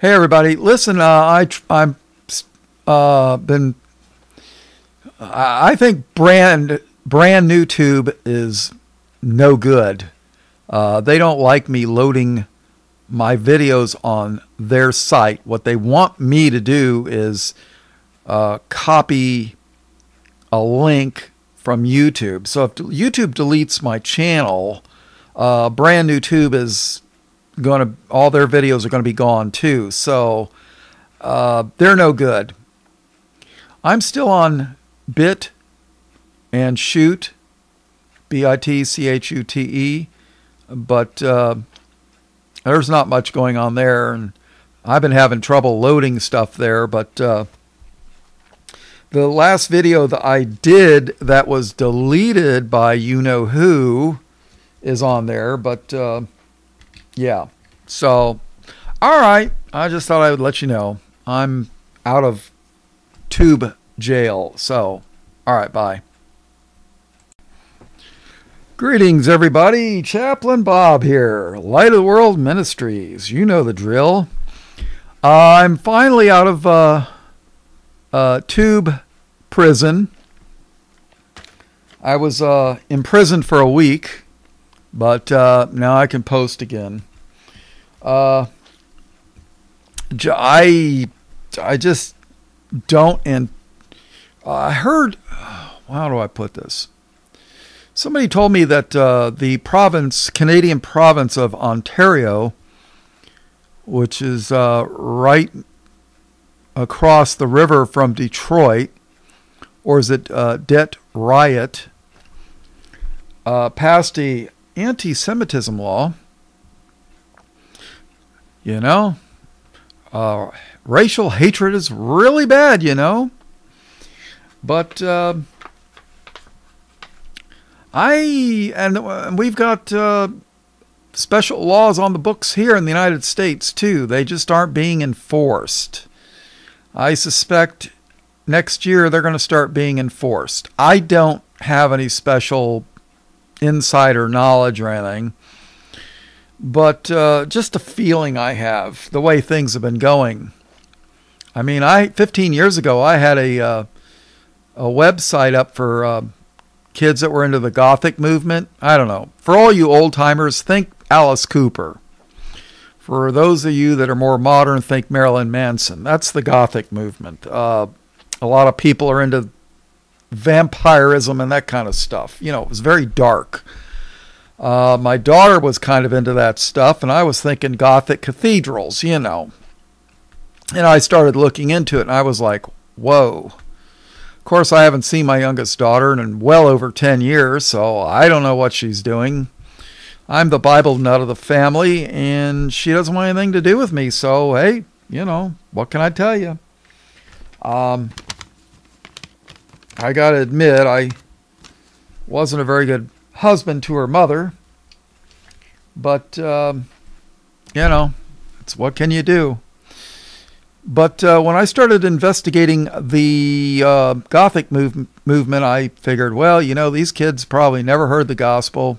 Hey everybody, listen. Uh, I I'm uh, been. I I think brand brand new tube is no good. Uh, they don't like me loading my videos on their site. What they want me to do is uh, copy a link from YouTube. So if YouTube deletes my channel, uh, brand new tube is going to all their videos are going to be gone too. So uh, they're no good. I'm still on Bit and Shoot, B I T C H U T E, but uh, there's not much going on there, and I've been having trouble loading stuff there. But uh, the last video that I did that was deleted by you know who is on there, but uh, yeah. So, all right. I just thought I would let you know I'm out of tube jail. So, all right. Bye. Greetings, everybody. Chaplain Bob here, Light of the World Ministries. You know the drill. I'm finally out of uh, uh, tube prison. I was uh, imprisoned for a week, but uh, now I can post again. Uh, I I just don't and I heard. How do I put this? Somebody told me that uh, the province, Canadian province of Ontario, which is uh, right across the river from Detroit, or is it uh, Riot, uh, passed a anti-Semitism law. You know, uh, racial hatred is really bad. You know, but. Uh, I and uh, we've got uh, special laws on the books here in the United States too. They just aren't being enforced. I suspect next year they're going to start being enforced. I don't have any special insider knowledge or anything, but uh, just a feeling I have the way things have been going. I mean, I 15 years ago I had a uh, a website up for uh, kids that were into the Gothic movement. I don't know. For all you old timers, think Alice Cooper. For those of you that are more modern, think Marilyn Manson. That's the Gothic movement. Uh, a lot of people are into vampirism and that kind of stuff. You know, it was very dark. Uh, my daughter was kind of into that stuff, and I was thinking Gothic cathedrals, you know. And I started looking into it, and I was like, whoa. Of course, I haven't seen my youngest daughter in well over 10 years, so I don't know what she's doing. I'm the Bible nut of the family, and she doesn't want anything to do with me. So, hey, you know, what can I tell you? Um, I got to admit, I wasn't a very good husband to her mother, but, um, you know, it's what can you do? But uh, when I started investigating the uh, Gothic move- movement, I figured, well, you know, these kids probably never heard the gospel.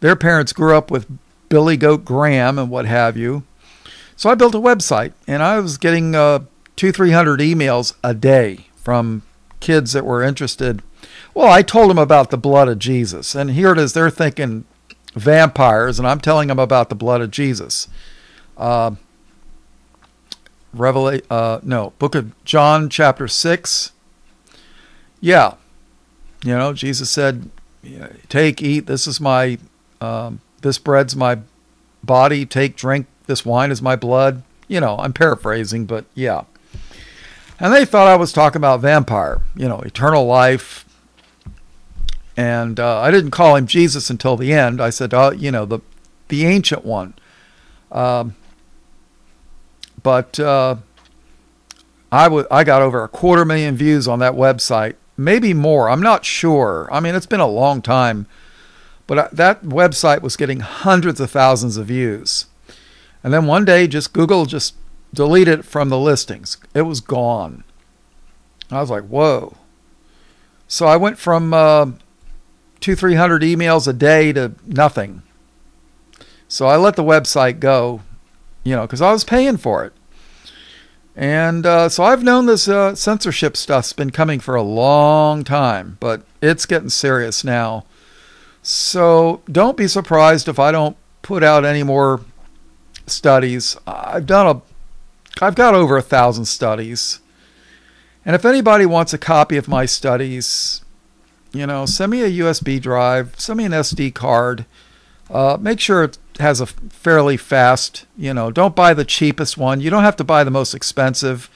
Their parents grew up with Billy Goat Graham and what have you. So I built a website, and I was getting uh, two, three hundred emails a day from kids that were interested. Well, I told them about the blood of Jesus, and here it is. They're thinking vampires, and I'm telling them about the blood of Jesus. Uh, Revelation, uh, no, Book of John, chapter six. Yeah, you know, Jesus said, "Take, eat. This is my, um, this bread's my body. Take, drink. This wine is my blood." You know, I'm paraphrasing, but yeah. And they thought I was talking about vampire, you know, eternal life. And uh, I didn't call him Jesus until the end. I said, "Oh, you know, the, the ancient one." Um, but uh, I, w- I got over a quarter million views on that website, maybe more. I'm not sure. I mean, it's been a long time, but I, that website was getting hundreds of thousands of views. And then one day, just Google just deleted it from the listings. It was gone. I was like, whoa. So I went from uh, two, three hundred emails a day to nothing. So I let the website go, you know, because I was paying for it. And uh, so I've known this uh, censorship stuff's been coming for a long time, but it's getting serious now. So don't be surprised if I don't put out any more studies. I've done a, I've got over a thousand studies, and if anybody wants a copy of my studies, you know, send me a USB drive, send me an SD card. Uh, make sure it has a fairly fast, you know, don't buy the cheapest one. You don't have to buy the most expensive.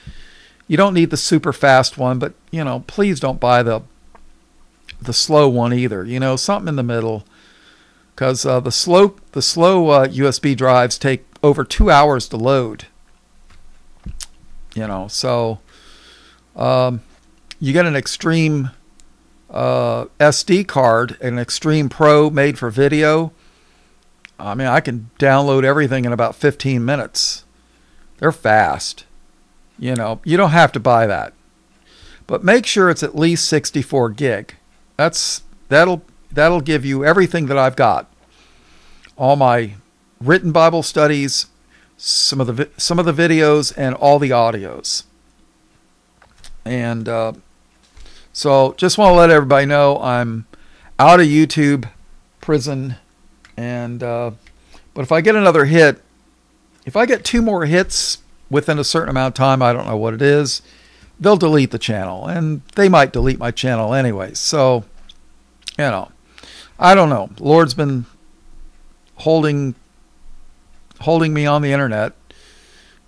You don't need the super fast one, but you know, please don't buy the the slow one either. You know, something in the middle, because uh, the slow the slow uh, USB drives take over two hours to load. You know, so um, you get an extreme uh, SD card, an Extreme Pro made for video. I mean, I can download everything in about 15 minutes. They're fast. You know, you don't have to buy that. But make sure it's at least 64 gig. That's that'll that'll give you everything that I've got. All my written Bible studies, some of the some of the videos and all the audios. And uh, so just want to let everybody know I'm out of YouTube prison. And, uh, but if I get another hit, if I get two more hits within a certain amount of time, I don't know what it is, they'll delete the channel. And they might delete my channel anyway. So, you know, I don't know. Lord's been holding holding me on the internet,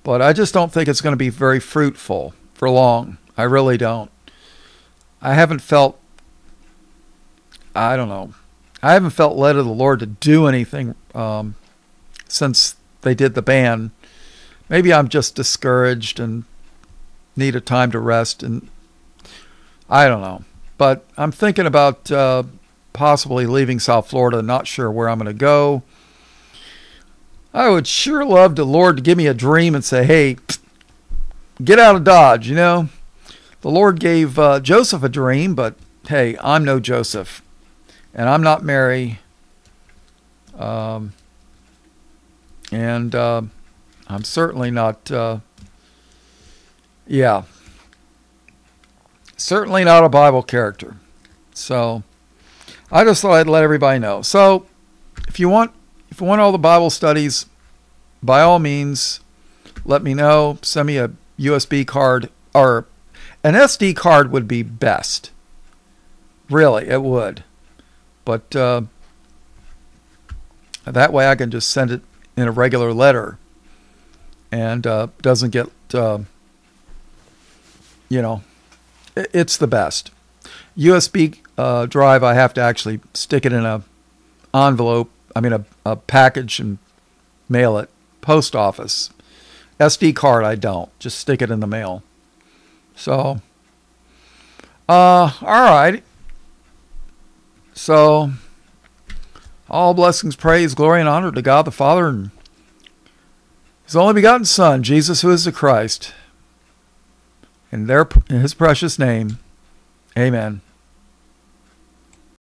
but I just don't think it's going to be very fruitful for long. I really don't. I haven't felt, I don't know, I haven't felt led of the Lord to do anything um, since they did the ban. Maybe I'm just discouraged and need a time to rest, and I don't know. But I'm thinking about uh, possibly leaving South Florida, not sure where I'm going to go. I would sure love the Lord to give me a dream and say, hey, get out of Dodge, you know? The Lord gave uh, Joseph a dream, but hey, I'm no Joseph, and I'm not Mary. Um, and uh, I'm certainly not, uh, yeah, certainly not a Bible character. So I just thought I'd let everybody know. So if you want, if you want all the Bible studies, by all means, let me know. Send me a USB card or an SD card would be best. Really, it would. But uh, that way I can just send it in a regular letter and uh, doesn't get, uh, you know, it's the best. USB uh, drive, I have to actually stick it in a envelope, I mean a, a package and mail it. Post office. SD card, I don't. Just stick it in the mail. So, uh, all right. So, all blessings, praise, glory, and honor to God the Father and His only begotten Son, Jesus, who is the Christ. In their in His precious name, Amen.